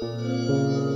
Música